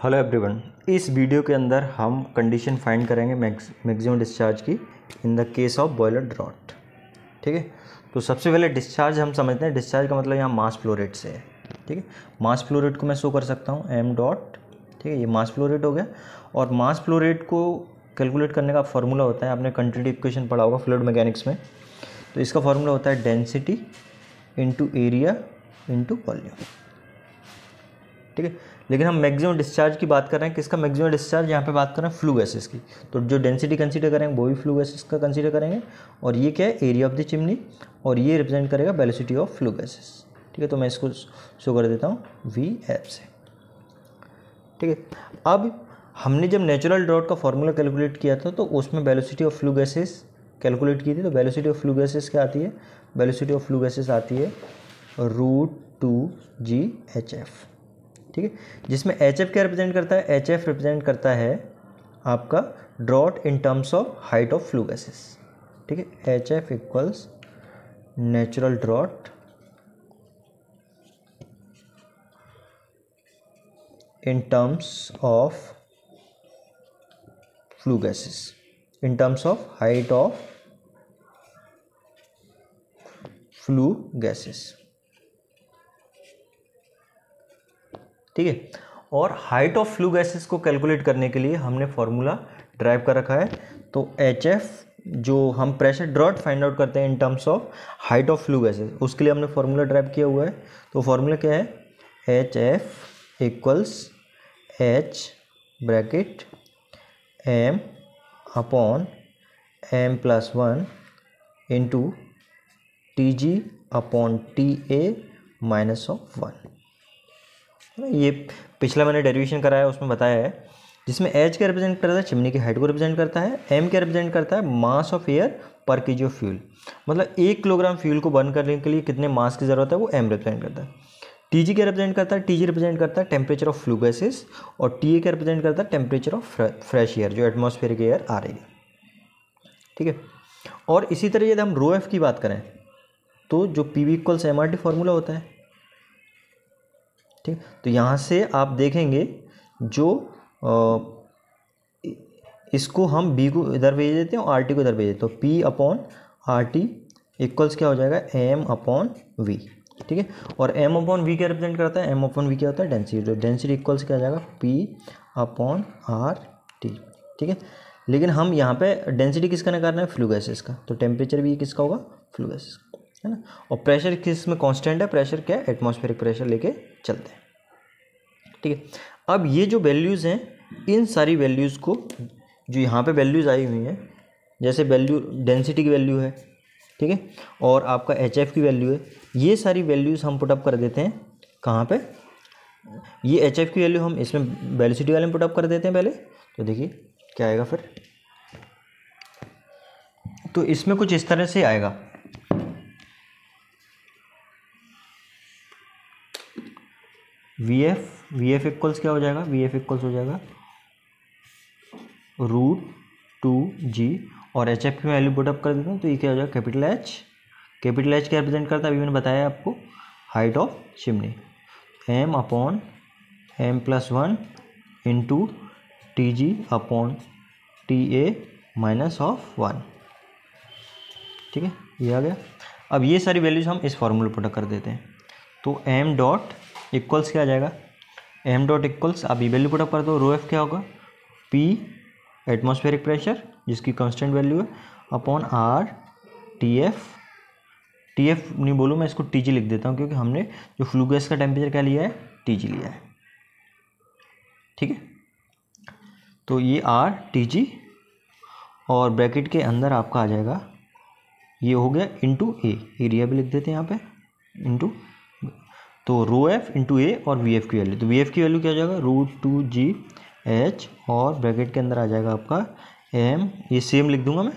Hello everyone इस video के अंदर हम कंडीशन फाइंड करेंगे मैक्सिमम डिस्चार्ज की in the case of boiler draught ठीक है? तो सबसे पहले डिस्चार्ज हम समझते हैं। डिस्चार्ज का मतलब यहाँ मास फ्लो रेट से है। ठीक है? मास फ्लो रेट को मैं शो कर सकता हूँ। एम डॉट ठीक है? ये मास फ्लो रेट हो गया। और मास फ्लो रेट को कैलकुलेट करने का फॉर्मूला होता है। आपने कंटिन्यूटी इक्वेशन पढ़ा होगा फ्लूड मैकेनिक्स में। तो इसका फॉर्मूला होता है density into area into volume ठीक है? लेकिन हम मैक्सिमम डिस्चार्ज की बात कर रहे हैं, किसका मैक्सिमम डिस्चार्ज यहाँ पे बात कर रहे हैं फ्लू गैसेस की। तो जो डेंसिटी कंसीडर करेंगे, वो भी फ्लू गैसेस का कंसीडर करेंगे। और ये क्या है? एरिया ऑफ़ द चिमनी और ये रिप्रेजेंट करेगा वेलोसिटी ऑफ़ फ्लू गैसेस ठीक है तो मैं इसको शो कर देता हूँ. वी एफ़ से। ठीक है, अब हमने जब नेचुरल ड्रॉट का फॉर्मूला कैलकुलेट किया था तो उसमें velocity of flue gases calculate की थी। तो वेलोसिटी ऑफ़ फ्लू गैसेस क्या आती है? वेलोसिटी ऑफ़ फ्लू गैसेस आती है root two G H F ठीक है? जिसमें एच एफ़ क्या रिप्रेजेंट करता है? एच एफ़ रिप्रेजेंट करता है आपका draught in terms of height of flue gases ठीक है? H F equals natural draught in terms of flue gases in terms of height of flue gases ठीक है? और हाइट ऑफ़ फ्लू गैसेस को calculate करने के लिए हमने फॉर्मूला ड्राइव कर रखा है। तो एच एफ़ जो हम प्रेशर ड्रॉट फाइंड आउट करते हैं in terms of height of flue gases उसके लिए हमने फॉर्मूला ड्राइव किया हुआ है। तो फॉर्मूला क्या है? H F equals H bracket M upon M plus one into T G upon T A minus of one ये पिछला मैंने डेरिवेशन कराया, उसमें बताया है, जिसमें एच क्या रिप्रेजेंट करता है चिमनी की हाइट को रिप्रेजेंट करता है एम क्या रिप्रेजेंट करता है मास ऑफ़ एयर पर के जी फ्यूल मतलब एक किलोग्राम फ्यूल को बर्न करने के लिए कितने मास की ज़रूरत है, वो एम रिप्रेजेंट करता है. टी जी क्या रिप्रेजेंट करता है टी जी रिप्रेजेंट करता है टेम्परेचर ऑफ़ फ्लू गैसेस और टी ए क्या रिप्रेजेंट करता है टेम्परेचर ऑफ़ फ्रेश एयर जो एटमॉस्फेयर एयर आ रही है. ठीक है? और इसी तरह यदि हम रो एफ़ की बात करें तो जो P V equals M R T formula होता है ठीक? तो यहाँ से आप देखेंगे जो इसको हम बी को इधर भेज देते हैं और आर टी को इधर भेज देते हैं। तो P upon R T equals क्या हो जाएगा? एम अपॉन वी ठीक है? और एम अपॉन वी क्या रिप्रेजेंट करता है? एम अपॉन वी क्या होता है? डेंसिटी तो डेंसिटी इक्वल्स क्या आ जाएगा? पी अपॉन आर टी ठीक है? लेकिन हम यहाँ पे डेंसिटी किसका निकालना है? फ्लू गैसेस का। तो टेम्परेचर भी किसका होगा? फ्लू गैसेस का। है ना? और प्रेशर किसमें कांस्टेंट है? प्रेशर क्या है? एटमॉस्फेरिक प्रेशर लेके चलते हैं। ठीक है? अब ये जो वैल्यूज़ हैं, इन सारी वैल्यूज़ को जो यहाँ पे वैल्यूज़ आई हुई हैं, जैसे वैल्यू डेंसिटी की वैल्यू है, ठीक है? और आपका एच एफ़ की वैल्यू है, ये सारी वैल्यूज़ हम पुटअप कर देते हैं कहाँ पे? ये एच एफ़ की वैल्यू हम इसमें वेलोसिटी वाले में पुटअप कर देते हैं पहले। तो देखिए, क्या आएगा फिर? तो इसमें कुछ इस तरह से आएगा। V F V F equals क्या हो जाएगा? वी एफ़ इक्वल्स हो जाएगा रूट टू जी और एच एफ़ की वैल्यू पुटअप कर देता हूँ तो ये क्या हो जाएगा? कैपिटल एच कैपिटल एच क्या रिप्रेजेंट करता है? अभी मैंने बताया आपको height of chimney M upon M plus one into T G upon T A minus of one ठीक है? ये आ गया। अब ये सारी वैल्यूज़ हम इस फॉर्मूले पुटअप कर देते हैं। तो एम डॉट इक्वल्स क्या आ जाएगा? एम डॉट इक्वल्स आप ये वैल्यू पुटअप कर दो रो एफ़ क्या होगा? पी एटमॉस्फेरिक प्रेशर जिसकी कांस्टेंट वैल्यू है upon R T F T F नहीं बोलूँ, मैं इसको टी जी लिख देता हूँ, क्योंकि हमने जो फ्लू गैस का टेम्परेचर क्या लिया है? टी जी लिया है। ठीक है? तो ये आर टी जी और ब्रैकेट के अंदर आपका आ जाएगा, ये हो गया इंटू ए एरिया भी लिख देते हैं यहाँ पे इंटू तो रो एफ़ इंटू ए और वी एफ़ की वैल्यू तो वी एफ़ की वैल्यू क्या हो जाएगा? रूट टू जी एच और ब्रैकेट के अंदर आ जाएगा आपका एम ये सेम लिख दूँगा मैं,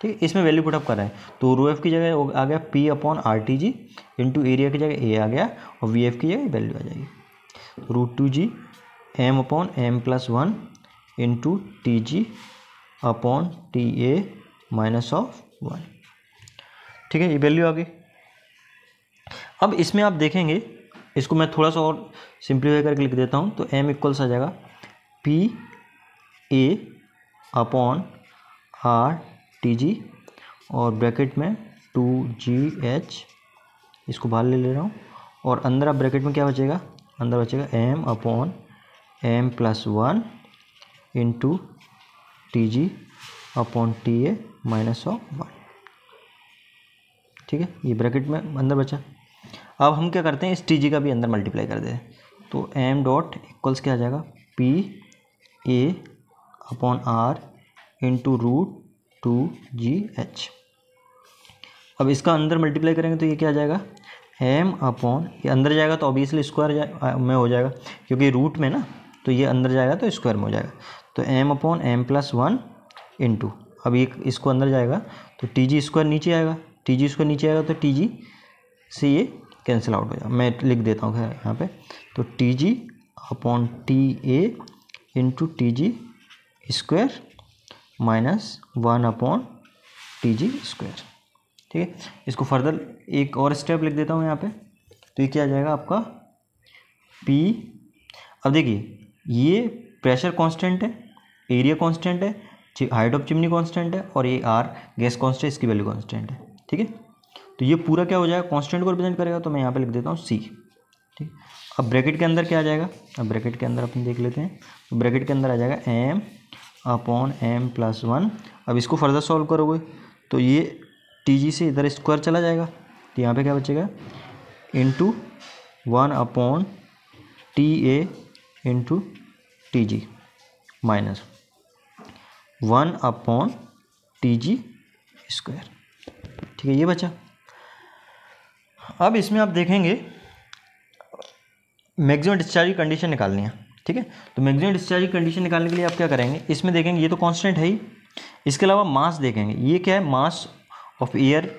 ठीक है? इसमें वैल्यू पुटअप कर हैं। तो रो एफ़ की जगह आ गया P upon R T G into area की जगह ए आ गया और वी एफ़ की जगह वैल्यू आ जाएगी। Root two G M upon M plus one into T G upon T A minus of one ठीक है? ये वैल्यू आ गई। अब इसमें आप देखेंगे इसको मैं थोड़ा सा और सिंप्लीफाई करके लिख देता हूँ तो एम इक्वल्स आ जाएगा P A upon R T G और ब्रैकेट में टू जी एच इसको बाहर ले ले रहा हूँ और अंदर आप ब्रैकेट में क्या बचेगा? अंदर बचेगा M upon M plus one into T G upon T A minus of one ठीक है? ये ब्रैकेट में अंदर बचा। अब हम क्या करते हैं, इस टी जी का भी अंदर मल्टीप्लाई कर दें। तो एम डॉट इक्वल्स क्या आ जाएगा? P A upon R into root two G H अब इसका अंदर मल्टीप्लाई करेंगे तो ये क्या आ जाएगा? एम अपॉन ये अंदर जाएगा तो ऑब्वियसली स्क्वायर में हो जाएगा, क्योंकि रूट में ना तो ये अंदर जाएगा तो स्क्वायर में हो जाएगा। तो M upon M plus one into अब ये इसको अंदर जाएगा तो टी जी स्क्वायर नीचे आएगा। टी जी स्क्वायर नीचे आएगा तो टी जी से ये कैंसिल आउट हो जाएगा मैं लिख देता हूँ खैर यहाँ पे। तो T G upon T A into T G square minus one upon T G square ठीक है? इसको फर्दर एक और स्टेप लिख देता हूँ यहाँ पे। तो ये क्या आ जाएगा आपका? पी अब देखिए, ये प्रेशर कांस्टेंट है एरिया कांस्टेंट है हाइट ऑफ़ चिमनी कांस्टेंट है और ये आर गैस कांस्टेंट इसकी वैल्यू कांस्टेंट है। ठीक है? तो ये पूरा क्या हो जाएगा? कॉन्स्टेंट को रिप्रेजेंट करेगा तो मैं यहाँ पे लिख देता हूँ सी ठीक? अब ब्रैकेट के अंदर क्या आ जाएगा? अब ब्रैकेट के अंदर अपन देख लेते हैं। तो ब्रैकेट के अंदर आ जाएगा M upon M plus one अब इसको फर्दर सॉल्व करोगे तो ये टी जी से इधर स्क्वायर चला जाएगा। तो यहाँ पे क्या बचेगा? Into one upon T A into T G minus one upon T G square ठीक है, ये बचा। अब इसमें आप देखेंगे मैक्सिमम डिस्चार्ज कंडीशन निकालनी है, ठीक है? तो मैक्सिमम डिस्चार्ज कंडीशन निकालने के लिए आप क्या करेंगे? इसमें देखेंगे, ये तो कांस्टेंट है ही। इसके अलावा मास देखेंगे, ये क्या है? मास ऑफ़ एयर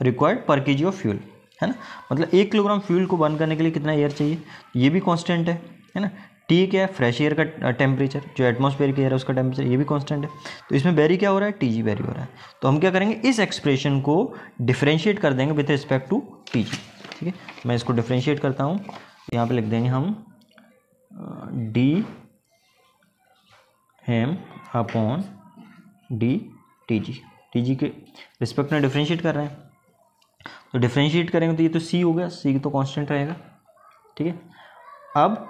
रिक्वायर्ड पर के ऑफ़ फ्यूल है ना? मतलब एक किलोग्राम फ्यूल को बर्न करने के लिए कितना एयर चाहिए? ये भी कांस्टेंट है है ना? टी क्या है फ्रेश एयर का टेम्परेचर जो एटमोसफेयर की एयर है, उसका टेम्परेचर ये भी कॉन्स्टेंट है। तो इसमें वेरी क्या हो रहा है? टी जी वेरी हो रहा है। तो हम क्या करेंगे? इस एक्सप्रेशन को डिफ्रेंशिएट कर देंगे with respect to T G ठीक है? मैं इसको डिफ्रेंशिएट करता हूँ। यहाँ पे लिख देंगे हम D M upon D T G T G के रिस्पेक्ट में डिफ्रेंशिएट कर रहे हैं। तो डिफ्रेंशिएट करेंगे तो ये तो सी हो गया। सी तो कांस्टेंट रहेगा। ठीक है? अब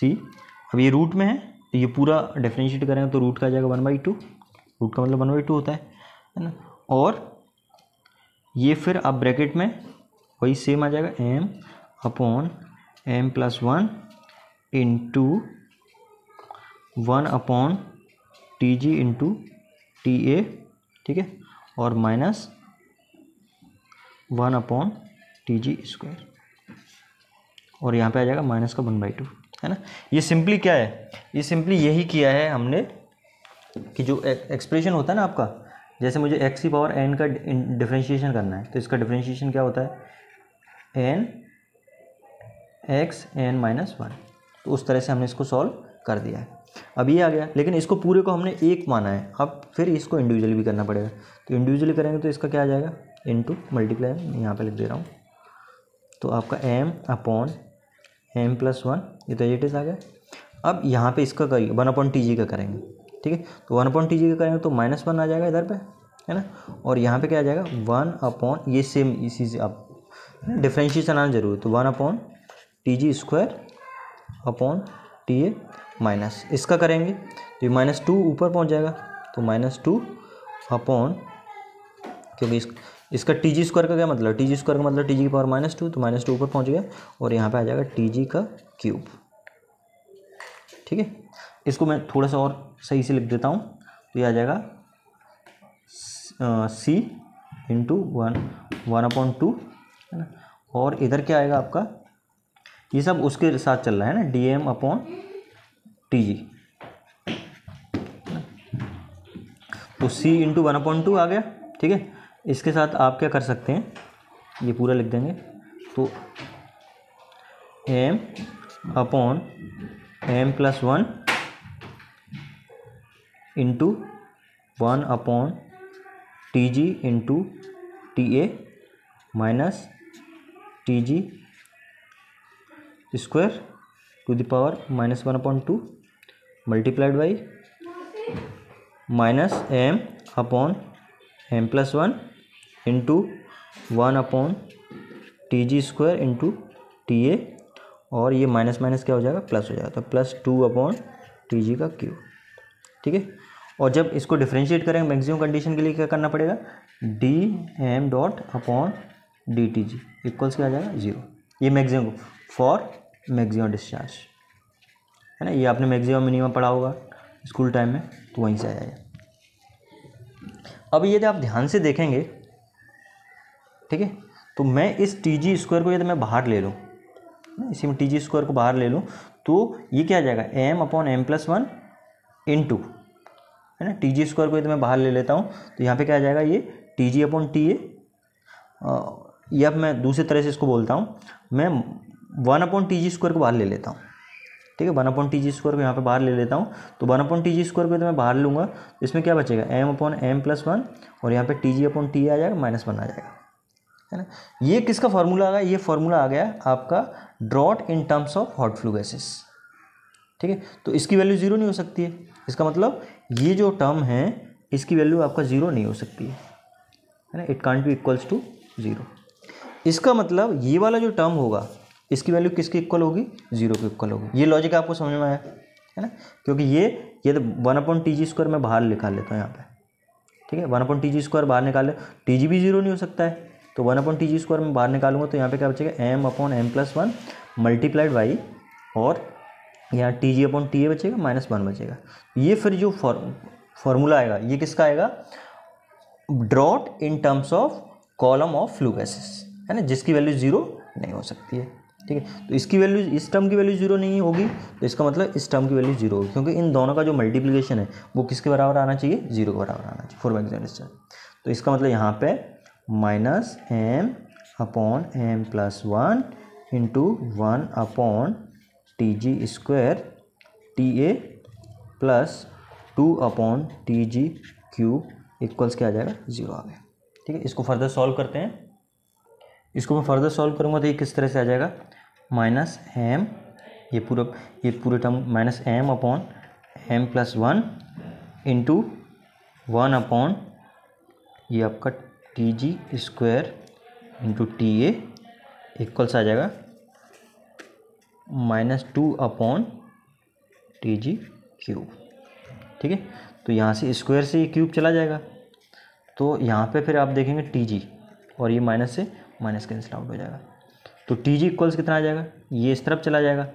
सी। अब ये रूट में है तो ये पूरा डिफ्रेंशिएट करेंगे तो रूट का आ जाएगा वन बाई टू रूट का मतलब वन बाई टू होता है है ना? और ये फिर आप ब्रैकेट में वही सेम आ जाएगा M upon M plus one into one upon T G into T A ठीक है? और minus one upon T G square और यहाँ पे आ जाएगा माइनस का वन बाई टू है ना? ये सिंपली क्या है? ये सिंपली यही किया है हमने कि जो एक्सप्रेशन होता है ना आपका, जैसे मुझे एक्स की पावर एन का डिफ्रेंशिएशन करना है तो इसका डिफ्रेंशिएशन क्या होता है? N X N minus one तो उस तरह से हमने इसको सॉल्व कर दिया है। अब ये आ गया, लेकिन इसको पूरे को हमने एक माना है। अब फिर इसको इंडिविजुअली भी करना पड़ेगा। तो इंडिविजुअली करेंगे तो इसका क्या आ जाएगा? इंटू मल्टीप्लाई यहाँ पर लिख दे रहा हूँ। तो आपका M upon M plus one ये तो एट आ गया। अब यहाँ पे इसका करिए वन अपॉन टी जी का करेंगे, ठीक है? तो वन अपॉन टी जी का करेंगे तो माइनस वन आ जाएगा इधर पे, है ना? और यहाँ पे क्या आ जाएगा? वन अपॉन ये सेम इसी से आप डिफ्रेंशिएशन आना ज़रूर तो one upon T G square upon T A minus इसका करेंगे तो ये माइनस टू ऊपर पहुँच जाएगा तो माइनस टू अपॉन क्योंकि इस इसका टी जी स्क्वायर का क्या मतलब? टी जी स्क्वायर का मतलब टी जी की पावर माइनस टू तो माइनस टू ऊपर पहुँच गया और यहाँ पे आ जाएगा टी जी का क्यूब ठीक है? इसको मैं थोड़ा सा और सही से लिख देता हूँ तो ये आ जाएगा C into one one upon two है ना? और इधर क्या आएगा आपका? ये सब उसके साथ चल रहा है ना? D M upon T G तो C into one upon two आ गया, ठीक है? इसके साथ आप क्या कर सकते हैं? ये पूरा लिख देंगे। तो M upon M plus one into one upon T G into T A minus T G square to the power minus one upon two multiplied by minus M upon M plus one into one upon T G square into T A और ये minus minus क्या हो जाएगा? Plus हो जाएगा। तो plus two upon T G का Q ठीक है? और जब इसको डिफ्रेंशिएट करेंगे मैक्सिमम कंडीशन के लिए क्या करना पड़ेगा? D M dot upon D T G equals क्या आ जाएगा? ज़ीरो ये मैक्सिमम फॉर मैक्सिमम डिस्चार्ज है ना? ये आपने मैक्सिमम मिनिमम पढ़ा होगा स्कूल टाइम में तो वहीं से आ जाएगा अब यदि आप ध्यान से देखेंगे ठीक है? तो मैं इस टी जी स्क्वायर को यदि मैं बाहर ले लूँ इसी में टी जी स्क्वायर को बाहर ले लूँ तो ये क्या आ जाएगा? M upon M plus one into है ना? टी जी स्क्वायर को यदि मैं बाहर ले लेता हूँ तो यहाँ पे क्या आ जाएगा? ये T G upon T A ये मैं दूसरी तरह से इसको बोलता हूँ, मैं one upon T G square को बाहर ले लेता हूँ, ठीक है? One upon T G square को यहाँ पे बाहर ले लेता हूँ तो one upon T G square को यदि मैं बाहर लूँगा तो इसमें क्या बचेगा? M upon M plus one और यहाँ पे टी जी अपॉन टी आ जाएगा माइनस वन आ जाएगा। है ना? ये किसका फार्मूला आ गया? ये फार्मूला आ गया आपका draught in terms of hot flue gases ठीक है? तो इसकी वैल्यू ज़ीरो नहीं हो सकती है। इसका मतलब ये जो टर्म है, इसकी वैल्यू आपका ज़ीरो नहीं हो सकती है। है ना? It can't be equals to zero इसका मतलब ये वाला जो टर्म होगा, इसकी वैल्यू किसके इक्वल होगी? ज़ीरो के इक्वल होगी। ये लॉजिक आपको समझ में आया? है ना? क्योंकि ये ये तो one upon T G square मैं बाहर निकाल लेता हूँ यहाँ पे। ठीक है? One upon T G square बाहर निकाल ले टी जी भी ज़ीरो नहीं हो सकता है। तो one upon T G square में बाहर निकालूँगा तो यहाँ पे क्या बचेगा? M upon M plus one multiplied by और यहाँ T G upon T A बचेगा माइनस वन बचेगा। ये फिर जो फॉर्मूला आएगा, ये किसका आएगा? Draught in terms of column of flue gases है ना? जिसकी वैल्यू ज़ीरो नहीं हो सकती है, ठीक है? तो इसकी वैल्यू इस टर्म की वैल्यू ज़ीरो नहीं होगी तो इसका मतलब इस टर्म की वैल्यू ज़ीरो होगी, क्योंकि इन दोनों का जो मल्टीप्लिकेशन है, वो किसके बराबर आना चाहिए? ज़ीरो के बराबर आना चाहिए फोर मैक्सिमम तो इसका मतलब यहाँ पे minus M upon M plus one into one upon T G square T A plus two upon T G cube equals क्या आ जाएगा? ज़ीरो आ गया। ठीक है? इसको फर्दर सॉल्व करते हैं। इसको मैं फर्दर सॉल्व करूँगा तो ये किस तरह से आ जाएगा? माइनस एम ये पूरा, ये पूरे term minus M upon M plus one into one upon ये आपका T G square into T A equals आ जाएगा minus two upon T G cube ठीक है? तो यहाँ से स्क्वायर से ये क्यूब चला जाएगा। तो यहाँ पे फिर आप देखेंगे टी जी और ये माइनस से माइनस कैंसिल आउट हो जाएगा। तो टी जी इक्वल्स कितना आ जाएगा? ये इस तरफ़ चला जाएगा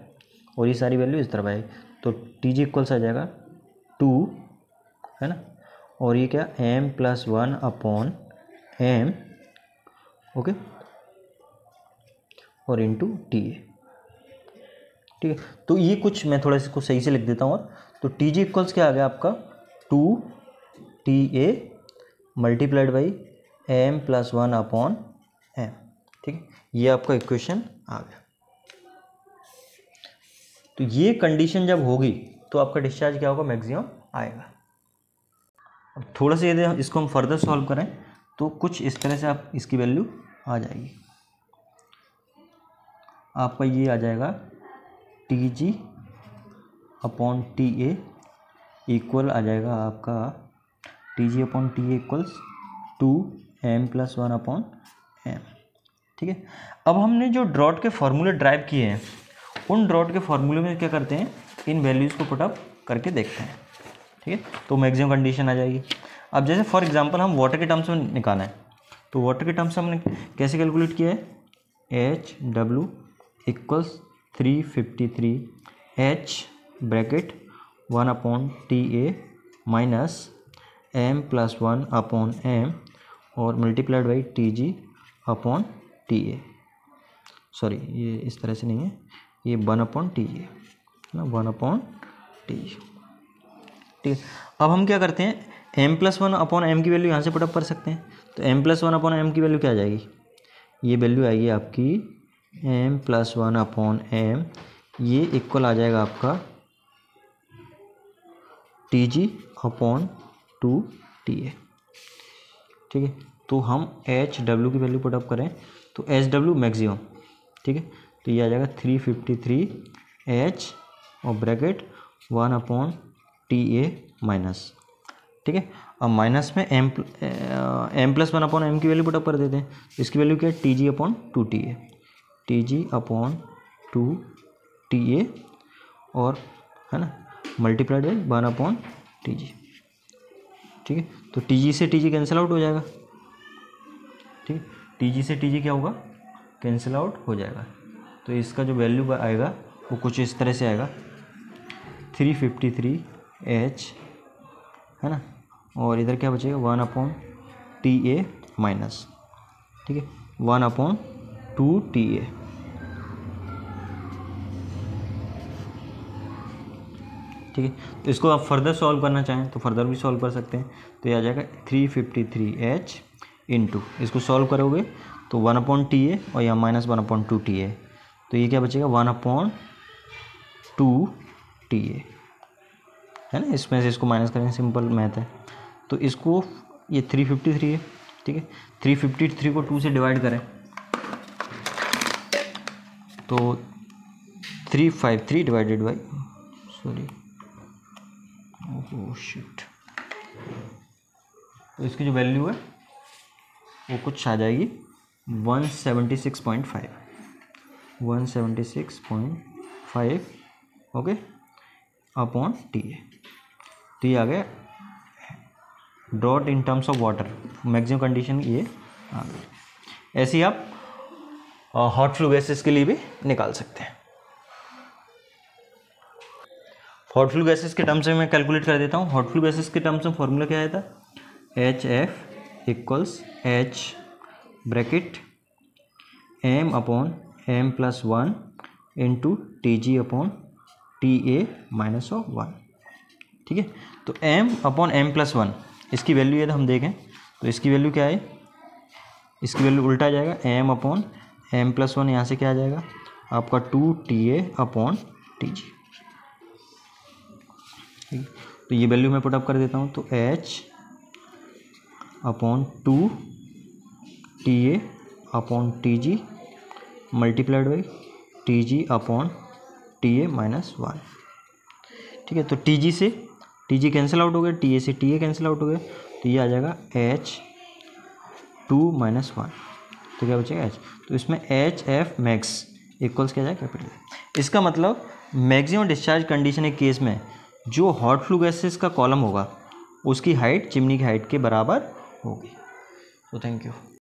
और ये सारी वैल्यू इस तरफ़ आएगी। तो टी जी इक्वल्स आ जाएगा टू है ना? और ये क्या? M plus one upon M okay और इंटू टी ए ठीक है? तो ये कुछ मैं थोड़ा इसको सही से लिख देता हूँ और। तो टी जी इक्वल्स क्या आ गया आपका? Two T A multiplied by M plus one upon M ठीक है? ये आपका इक्वेशन आ गया। तो ये कंडीशन जब होगी तो आपका डिस्चार्ज क्या होगा? मैक्सिमम आएगा। अब थोड़ा सा यदि इसको हम फर्दर सॉल्व करें। तो कुछ इस तरह से आप, इसकी वैल्यू आ जाएगी। आपका ये आ जाएगा T G upon T A equal आ जाएगा आपका T G upon T A equals two M plus one upon M ठीक है? अब हमने जो ड्रॉट के फॉर्मूले ड्राइव किए हैं, उन ड्रॉट के फॉर्मूले में क्या करते हैं? इन वैल्यूज़ को पुटअप करके देखते हैं। ठीक है? तो मैक्सिमम कंडीशन आ जाएगी। अब जैसे फॉर एग्जांपल हम वाटर के टर्म्स में निकाला है तो वाटर के टर्म्स हमने कैसे कैलकुलेट किया है? H W equals three fifty three H bracket one upon T A minus M plus one upon M और multiplied by T G upon T A sorry ये इस तरह से नहीं है, ये वन अपॉन टी ए ना? वन अपॉन टी ठीक है, अब हम क्या करते हैं? M plus one upon M की वैल्यू यहाँ से पुटअप कर सकते हैं। तो M plus one upon M की वैल्यू क्या आ जाएगी? ये वैल्यू आएगी आपकी M plus one upon M ये इक्वल आ जाएगा आपका T G upon two T A ठीक है? तो हम एच डब्ल्यू की वैल्यू पुटअप करें। तो एच डब्ल्यू मैक्सिमम ठीक है? तो ये आ जाएगा थ्री फिफ्टी थ्री एच और bracket one upon T A minus ठीक है? अब माइनस में M M plus one upon M की वैल्यू पुटअप कर देते हैं। इसकी वैल्यू क्या है? T G upon two T A T G upon two T A और, है ना? Multiplied by one upon T G ठीक है? तो टी जी से टी जी कैंसिल आउट हो जाएगा। ठीक है? टी जी से टी जी क्या होगा? कैंसिल आउट हो जाएगा। तो इसका जो वैल्यू आएगा, वो कुछ इस तरह से आएगा। थ्री फिफ्टी थ्री एच है ना? और इधर क्या बचेगा? One upon T A minus. ठीक है? One upon two T A. ठीक है? तो इसको आप फर्दर सॉल्व करना चाहें तो फर्दर भी सॉल्व कर सकते हैं। तो ये आ जाएगा three fifty three H into इसको सॉल्व करोगे तो वन अपॉन टी ए और यहाँ minus one upon two T A. तो ये क्या बचेगा? One upon two T A. है ना? इसमें से इसको माइनस करेंगे। सिंपल मैथ है। तो इसको ये थ्री फिफ्टी थ्री है, ठीक है? थ्री फिफ्टी थ्री को टू से डिवाइड करें। तो three five three divided by sorry oh shit तो इसकी जो वैल्यू है, वो कुछ आ जाएगी one seventy six point five one seventy six point five okay upon T A तो ये आ गया dot in terms of water maximum condition ये गई ऐसे आप हॉट फ्लू गैसेस के लिए भी निकाल सकते हैं। हॉट फ्लू गैसेस के टर्म्स में मैं कैलकुलेट कर देता हूँ। हॉट फ्लू गैसेस के टर्म्स में फॉर्मूला क्या आया था? H F equals H bracket M upon M plus one into T G upon T A minus of one ठीक है? तो M upon M plus one इसकी वैल्यू यदि हम देखें तो इसकी वैल्यू क्या है? इसकी वैल्यू उल्टा आ जाएगा M upon M plus one यहाँ से क्या आ जाएगा? आपका two T A upon T G ठीक तो ये वैल्यू मैं पुटअप कर देता हूँ तो H upon two T A upon T G multiplied by T G upon T A minus one ठीक है? तो टी जी से टी जी कैंसिल आउट हो गया टी ए से टी ए कैंसिल आउट हो गया तो ये आ जाएगा एच टू माइनस वन तो क्या बचेगा एच तो इसमें एच एफ़ मैक्स इक्वल्स क्या जाएगा कैपिटल इसका मतलब मैक्सिमम डिस्चार्ज कंडीशन के केस में जो हॉट फ्लू गैसेस का कॉलम होगा, उसकी हाइट चिमनी की हाइट के बराबर होगी. तो थैंक यू